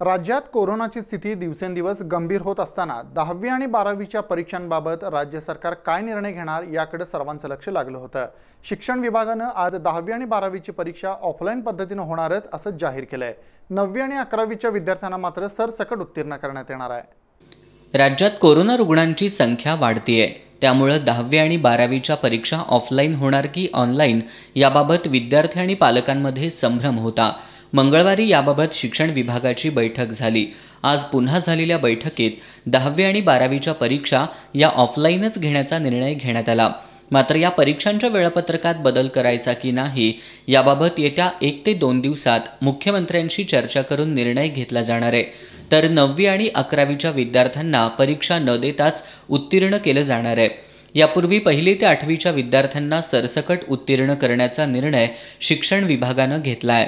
राज्यात कोरोनाची स्थिती दिवसेंदिवस गंभीर होत असताना दहावी आणि बारावीच्या परीक्षांबाबत राज्य सरकार काय निर्णय घेणार याकडे सर्वांचं लक्ष लागलं होतं. शिक्षण विभागानं आज दहावी आणि बारावीची परीक्षा ऑफलाईन पद्धतीनं होणारच असं जाहीर केलंय. नववी आणि अकरावीच्या विद्यार्थ्यांना मात्र सरसकट उत्तीर्ण करण्यात येणार आहे. राज्यात कोरोना रुग्णांची संख्या वाढतीये. त्यामुळं दहावी आणि बारावीच्या परीक्षा ऑफलाईन होणार की ऑनलाईन याबाबत विद्यार्थी आणि पालकांमध्ये संभ्रम होता. मंगळवारी याबाबत शिक्षण विभागाची बैठक झाली. आज पुन्हा झालेल्या बैठकीत दहावी आणि बारावीच्या परीक्षा या ऑफलाईनच घेण्याचा निर्णय घेण्यात आला. मात्र या परीक्षांच्या वेळापत्रकात बदल करायचा की नाही याबाबत येत्या एक ते दोन दिवसात मुख्यमंत्र्यांशी चर्चा करून निर्णय घेतला जाणार आहे. तर नववी आणि अकरावीच्या विद्यार्थ्यांना परीक्षा न देताच उत्तीर्ण केलं जाणार आहे. यापूर्वी पहिली ते आठवीच्या विद्यार्थ्यांना सरसकट उत्तीर्ण करण्याचा निर्णय शिक्षण विभागानं घेतला आहे.